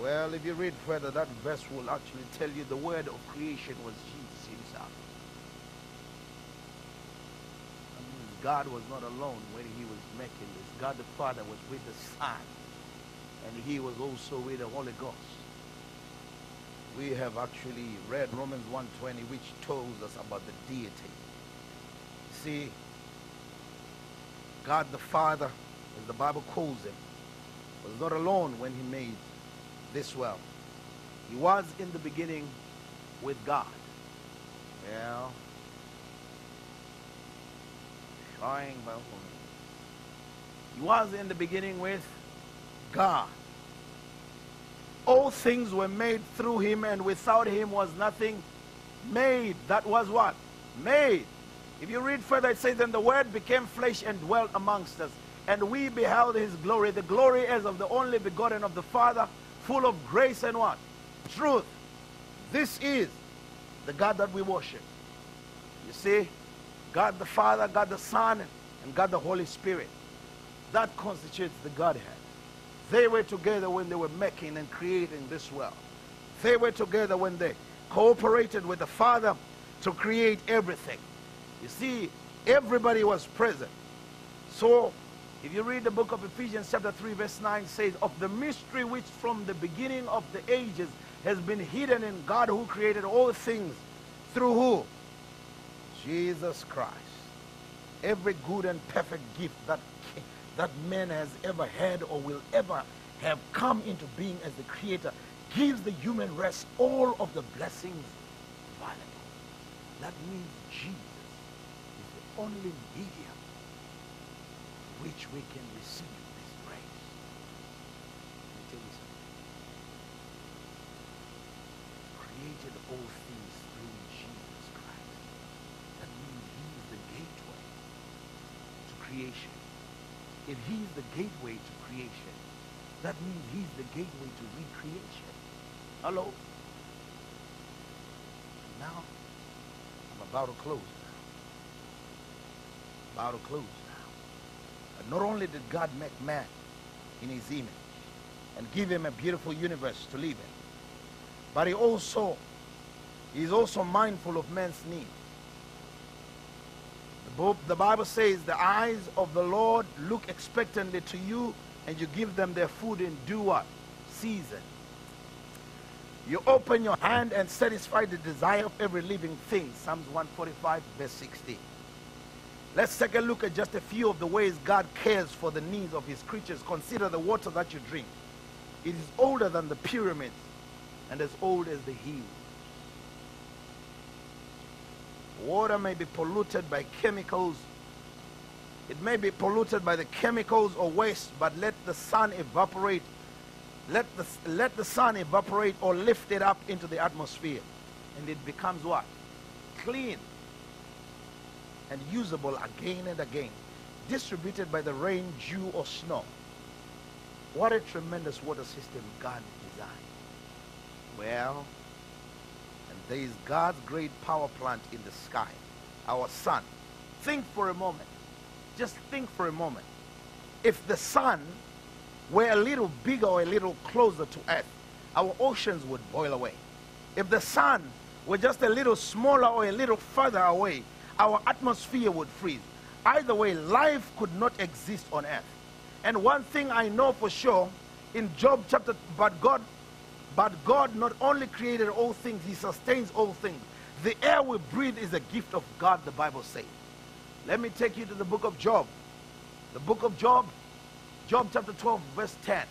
Well, if you read further, that verse will actually tell you the Word of creation was Jesus Himself. That means God was not alone when He was making this. God the Father was with the Son, and He was also with the Holy Ghost. We have actually read Romans 1.20, which tells us about the deity. See, God the Father, as the Bible calls him, was not alone when he made this world. He was in the beginning with God. Well, He was in the beginning with God. All things were made through him, and without him was nothing made. That was what? Made. If you read further, it says, Then the Word became flesh and dwelt amongst us. And we beheld his glory, the glory as of the only begotten of the Father, full of grace and what? Truth. This is the God that we worship. You see, God the Father, God the Son, and God the Holy Spirit. That constitutes the Godhead. They were together when they were making and creating this world. They were together when they cooperated with the Father to create everything. You see, everybody was present. So, if you read the book of Ephesians chapter 3 verse 9 says, of the mystery which from the beginning of the ages has been hidden in God who created all things through who? Jesus Christ. Every good and perfect gift that, that man has ever had or will ever have come into being as the creator gives the human race all of the blessings available. That means Jesus is the only medium which we can receive this grace. Let me tell you something. Created all things through Jesus Christ. That means he is the gateway creation. If he's the gateway to creation, that means he's the gateway to recreation. Hello? Now, I'm about to close now. About to close now. And not only did God make man in his image and give him a beautiful universe to live in, but he also is also mindful of man's need. The Bible says, The eyes of the Lord look expectantly to you, and you give them their food in due what? Season. You open your hand and satisfy the desire of every living thing. Psalms 145, verse 16. Let's take a look at just a few of the ways God cares for the needs of his creatures. Consider the water that you drink. It is older than the pyramids and as old as the hills. Water may be polluted by chemicals. It may be polluted by the chemicals or waste, but let the sun evaporate. Let the, let the sun evaporate or lift it up into the atmosphere. And it becomes what? Clean and usable again and again. Distributed by the rain, dew, or snow. What a tremendous water system God designed. Well, there is God's great power plant in the sky, our sun. Think for a moment. Just think for a moment. If the sun were a little bigger or a little closer to Earth, our oceans would boil away. If the sun were just a little smaller or a little further away, our atmosphere would freeze. Either way, life could not exist on earth. And one thing I know for sure in Job chapter, but God but God not only created all things, He sustains all things. The air we breathe is a gift of God, the Bible says. Let me take you to the book of Job. The book of Job, Job chapter 12, verse 10.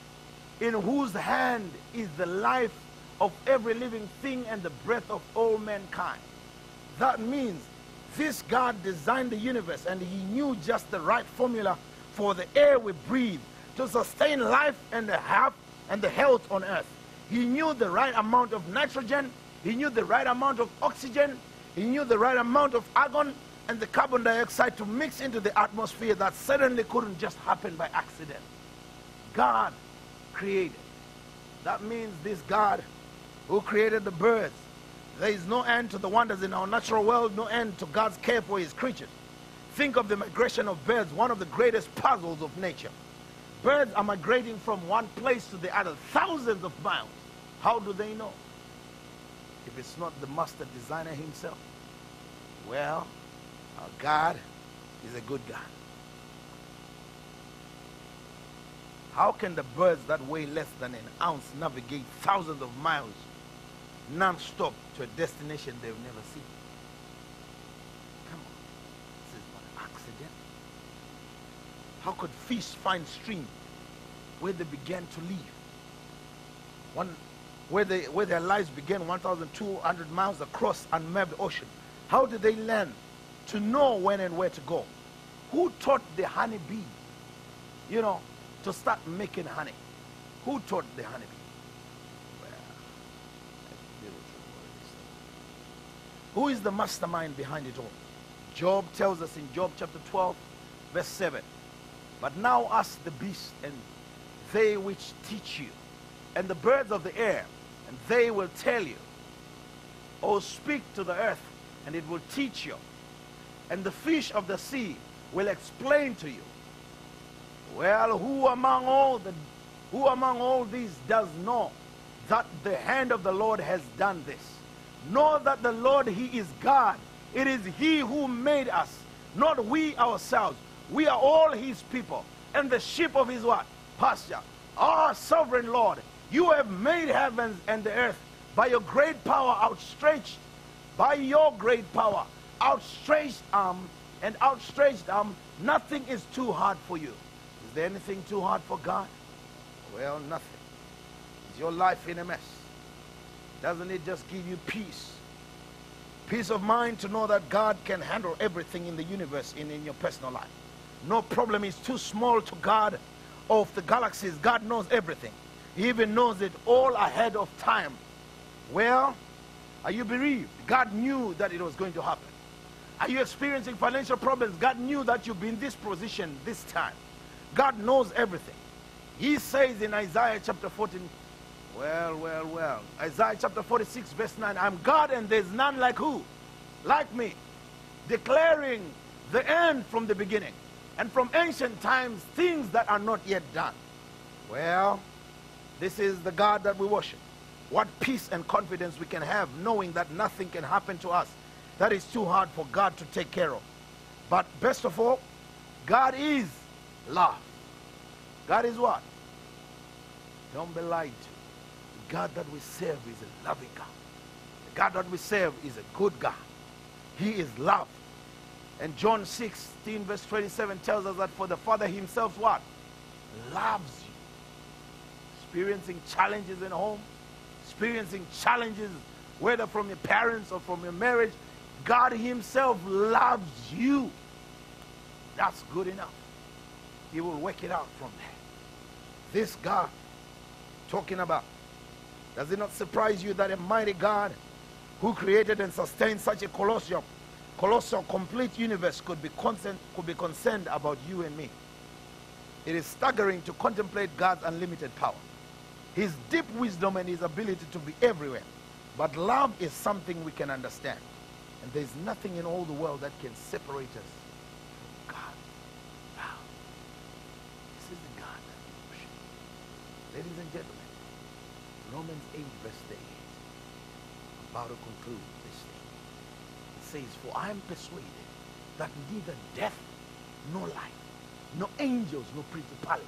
In whose hand is the life of every living thing and the breath of all mankind. That means this God designed the universe and He knew just the right formula for the air we breathe to sustain life and the health and the health on earth. He knew the right amount of nitrogen. He knew the right amount of oxygen. He knew the right amount of argon and the carbon dioxide to mix into the atmosphere that certainly couldn't just happen by accident. God created. That means this God who created the birds, there is no end to the wonders in our natural world, no end to God's care for his creatures. Think of the migration of birds, one of the greatest puzzles of nature. Birds are migrating from one place to the other, thousands of miles. How do they know? If it's not the master designer himself. Well, our God is a good God. How can the birds that weigh less than an ounce navigate thousands of miles non-stop to a destination they've never seen? Come on. This is an accident. How could fish find stream where they began to live? One where, they, where their lives began 1,200 miles across unmapped ocean. How did they learn to know when and where to go? Who taught the honeybee, you know, to start making honey? Who taught the honeybee? Who is the mastermind behind it all? Job tells us in Job chapter 12, verse 7. But now ask the beast and they which teach you, and the birds of the air, and they will tell you. Or speak to the earth, and it will teach you. And the fish of the sea will explain to you. Well, who among all the who among all these does know that the hand of the Lord has done this? Know that the Lord, He is God. It is He who made us, not we ourselves. We are all His people, and the sheep of His what? Pasture. Our sovereign Lord, you have made heavens and the earth by your great power outstretched, by your great power, outstretched arm and outstretched arm. Nothing is too hard for you. Is there anything too hard for God? Well, nothing. Is your life in a mess? Doesn't it just give you peace? Peace of mind to know that God can handle everything in the universe and in your personal life. No problem is too small to God of the galaxies. God knows everything. He even knows it all ahead of time. Well, are you bereaved? God knew that it was going to happen. Are you experiencing financial problems? God knew that you'd be in this position this time. God knows everything. He says in Isaiah chapter 14, well, well, well. Isaiah chapter 46, verse 9, I'm God and there's none like who? Like me. Declaring the end from the beginning. And from ancient times, things that are not yet done. Well, this is the God that we worship. What peace and confidence we can have knowing that nothing can happen to us that is too hard for God to take care of. But best of all, God is love. God is what? Don't be lied to. The God that we serve is a loving God. The God that we serve is a good God. He is love. And John 16, verse 27 tells us that for the Father himself, what? Loves. Experiencing challenges in home, experiencing challenges, whether from your parents or from your marriage, God himself loves you. That's good enough. He will work it out from there. This God talking about. Does it not surprise you that a mighty God who created and sustained such a colossal, colossal complete universe could be, concerned, could be concerned about you and me? It is staggering to contemplate God's unlimited power, his deep wisdom and his ability to be everywhere. But love is something we can understand. And there's nothing in all the world that can separate us from God. Wow. This is the God that we worship. Ladies and gentlemen, Romans 8, verse 38. I'm about to conclude this thing. It says, For I am persuaded that neither death nor life, no angels, no principality,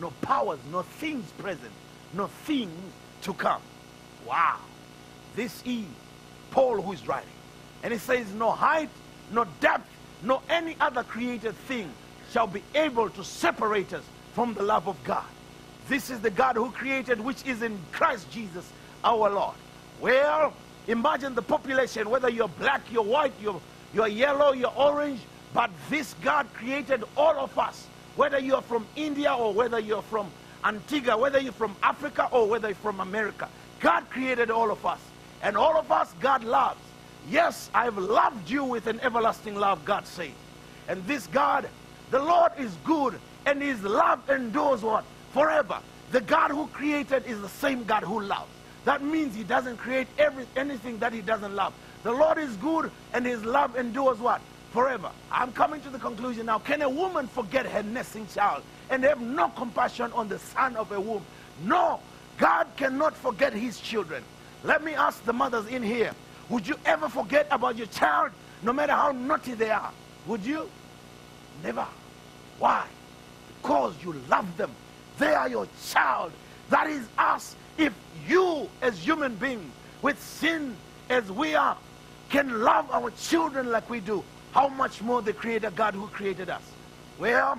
no powers, no things present, no things to come. Wow. This is Paul who is writing. And he says, No height, no depth, no any other created thing shall be able to separate us from the love of God. This is the God who created, which is in Christ Jesus our Lord. Well, imagine the population, whether you're black, you're white, you're, you're yellow, you're orange, but this God created all of us, whether you're from India or whether you're from Antigua, whether you're from Africa or whether you're from America. God created all of us. And all of us, God loves. Yes, I've loved you with an everlasting love, God says. And this God, the Lord is good, and his love endures what? Forever. The God who created is the same God who loves. That means he doesn't create every, anything that he doesn't love. The Lord is good, and his love endures what? Forever. I'm coming to the conclusion now. Can a woman forget her nursing child and have no compassion on the son of a womb? No. God cannot forget his children. Let me ask the mothers in here. Would you ever forget about your child, no matter how naughty they are? Would you? Never. Why? Because you love them. They are your child. That is us. If you, as human beings, with sin as we are, can love our children like we do, how much more the Creator God who created us? Well,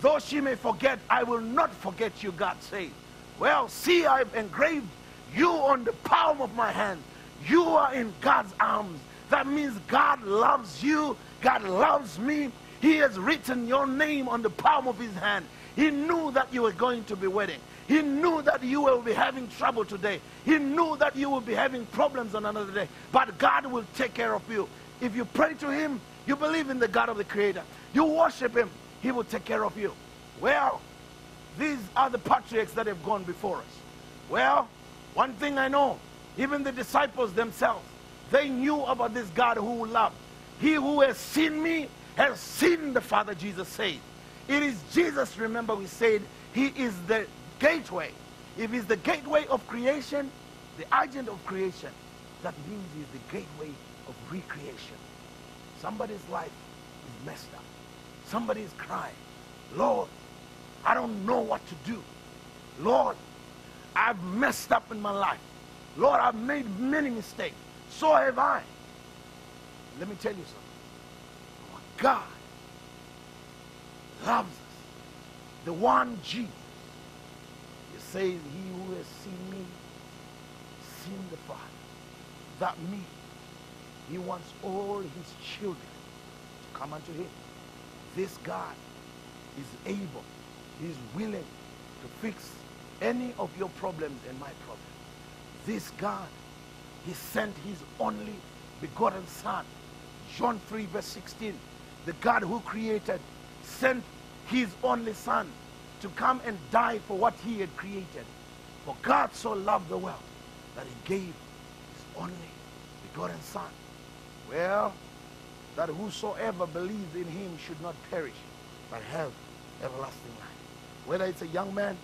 though she may forget, I will not forget you, God says. Well, see, I've engraved you on the palm of my hand. You are in God's arms. That means God loves you. God loves me. He has written your name on the palm of his hand. He knew that you were going to be wedding. He knew that you will be having trouble today. He knew that you will be having problems on another day. But God will take care of you. If you pray to him, you believe in the God of the Creator. You worship him, he will take care of you. Well, these are the patriarchs that have gone before us. Well, one thing I know, even the disciples themselves, they knew about this God who loved. He who has seen me has seen the Father, Jesus said. It is Jesus, remember we said, he is the gateway. If he's the gateway of creation, the agent of creation, that means he's the gateway of recreation. Somebody's life is messed up. Somebody is crying. Lord, I don't know what to do. Lord, I've messed up in my life. Lord, I've made many mistakes. So have I. Let me tell you something. Our God loves us. The one Jesus. He says, He who has seen me, seen the Father. That means He wants all His children to come unto Him. This God is able, He's willing to fix any of your problems and my problems. This God, He sent His only begotten Son, John 3, verse 16. The God who created sent his only Son to come and die for what he had created. For God so loved the world that he gave his only begotten Son. Well, that whosoever believes in him should not perish, but have everlasting life. Whether it's a young man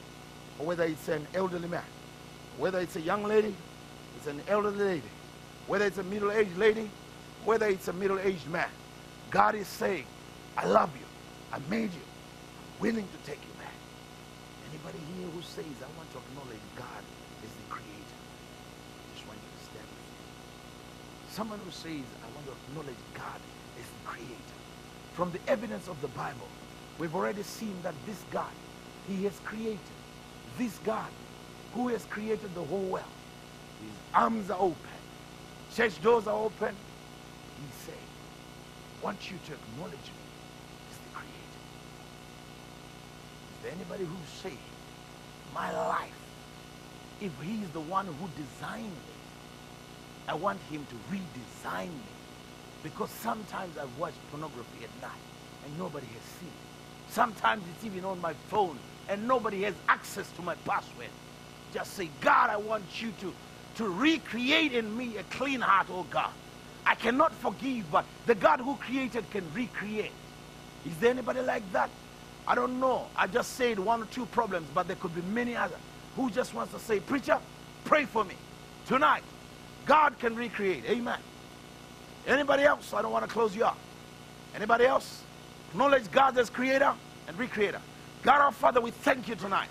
or whether it's an elderly man, whether it's a young lady, it's an elderly lady, whether it's a middle-aged lady, whether it's a middle-aged man, God is saying, I love you. I made you. I'm willing to take you back. Anybody here who says, I want to acknowledge God is the creator, I just want you to stand with me. Someone who says, I want to acknowledge God is the creator. From the evidence of the Bible, we've already seen that this God, he has created. This God who has created the whole world. His arms are open. Church doors are open. He said, I want you to acknowledge me as the creator. Is there anybody who say, my life, if he is the one who designed me, I want him to redesign me. Because sometimes I've watched pornography at night and nobody has seen it. Sometimes it's even on my phone and nobody has access to my password. Just say, God, I want you to, to recreate in me a clean heart, oh God. I cannot forgive, but the God who created can recreate. Is there anybody like that? I don't know. I just said one or two problems, but there could be many others. Who just wants to say, Preacher, pray for me. Tonight, God can recreate. Amen. Anybody else? I don't want to close you up. Anybody else? Acknowledge God as creator and recreator. God our Father, we thank you tonight.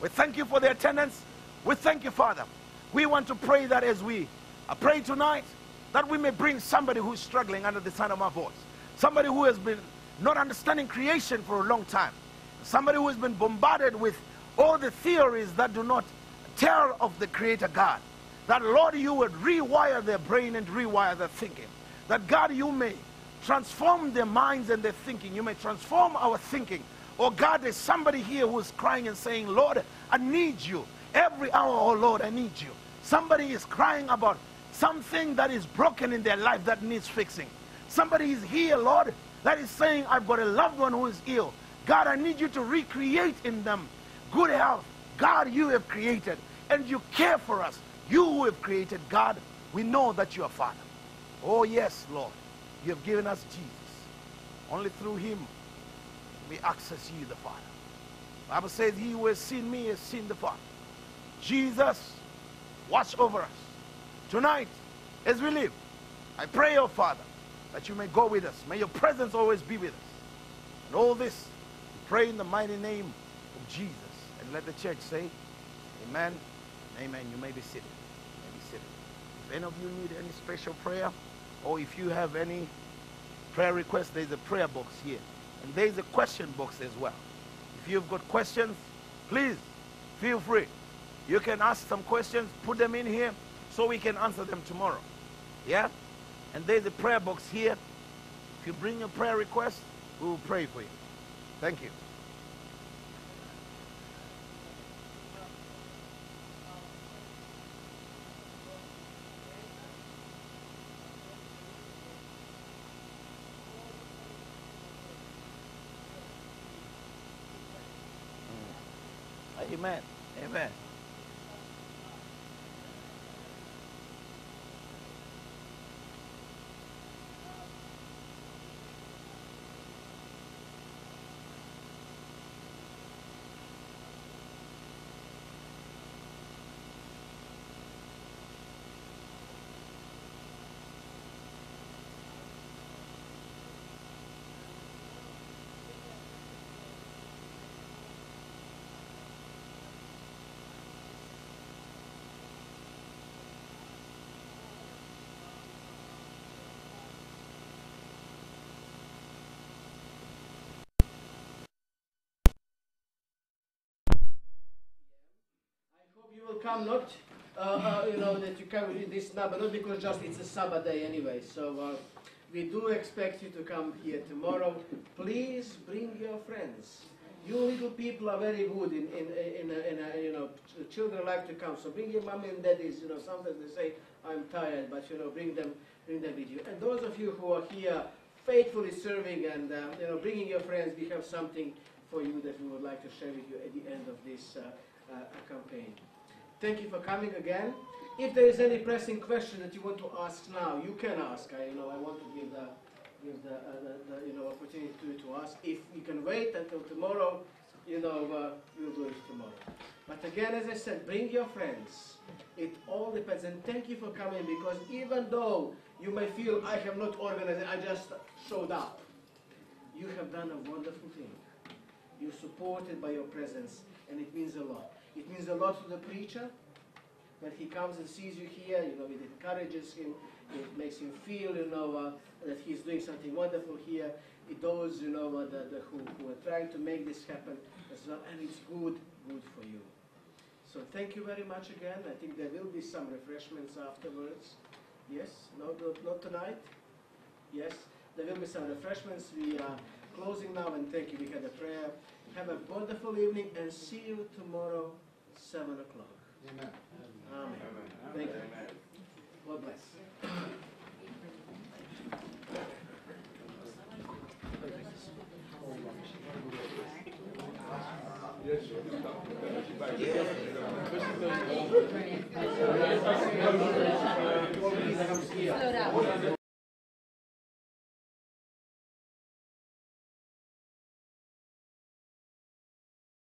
We thank you for the attendance. We thank you, Father. We want to pray that as we uh, pray tonight, that we may bring somebody who is struggling under the sound of my voice. Somebody who has been not understanding creation for a long time. Somebody who has been bombarded with all the theories that do not tell of the Creator God. That, Lord, you would rewire their brain and rewire their thinking. That, God, you may transform their minds and their thinking. You may transform our thinking. Oh, God, there's somebody here who is crying and saying, Lord, I need you. Every hour, oh, Lord, I need you. Somebody is crying about something that is broken in their life that needs fixing. Somebody is here, Lord, that is saying, I've got a loved one who is ill. God, I need you to recreate in them good health. God, you have created, and you care for us. You who have created, God, we know that you are Father. Oh, yes, Lord, you have given us Jesus. Only through him we access you, the Father. The Bible says, he who has seen me has seen the Father. Jesus, watch over us. Tonight, as we live, I pray, oh Father, that you may go with us. May your presence always be with us. And all this, pray in the mighty name of Jesus. And let the church say, Amen. Amen. You may be sitting. You may be seated. If any of you need any special prayer, or if you have any prayer request, there's a prayer box here. And there's a question box as well. If you've got questions, please feel free. You can ask some questions, put them in here, so we can answer them tomorrow. Yeah? And there's a prayer box here. If you bring your prayer request, we will pray for you. Thank you. Amen. Amen. Come not uh, uh, you know that you come with this number not because just it's a Sabbath day anyway so uh, we do expect you to come here tomorrow please bring your friends you little people are very good in in in, in, in you know children like to come so bring your mom and daddies you know sometimes they say I'm tired but you know bring them bring them with you. And those of you who are here faithfully serving and uh, you know bringing your friends, we have something for you that we would like to share with you at the end of this uh, uh, campaign. Thank you for coming again. If there is any pressing question that you want to ask now, you can ask. I, you know, I want to give the, give the, uh, the, the you know, opportunity to, to ask. If you can wait until tomorrow, you know, uh, we'll do it tomorrow. But again, as I said, bring your friends. It all depends. And thank you for coming because even though you may feel I have not organized I just showed up, you have done a wonderful thing. You're supported by your presence, and it means a lot. It means a lot to the preacher. When he comes and sees you here, you know, it encourages him. It makes him feel, you know, uh, that he's doing something wonderful here. It those, you know, uh, the, the, who, who are trying to make this happen as well, and it's good, good for you. So thank you very much again. I think there will be some refreshments afterwards. Yes? No, not, not tonight? Yes? There will be some refreshments. We are closing now and thank you. We had a prayer. Have a wonderful evening and see you tomorrow, 7 o'clock. Amen. Amen. Thank you. Amen. God bless. Yeah.